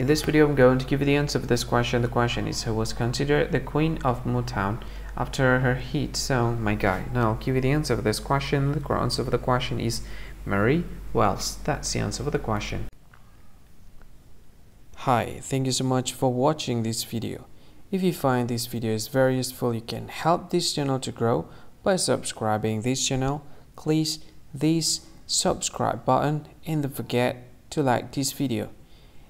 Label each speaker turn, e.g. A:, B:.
A: In this video, I'm going to give you the answer of this question. The question is who was considered the queen of Motown after her hit song My Guy. Now, I'll give you the answer of this question. The answer of the question is Mary Wells. That's the answer of the question. Hi, thank you so much for watching this video. If you find this video is very useful, you can help this channel to grow by subscribing this channel. Please this subscribe button and don't forget to like this video.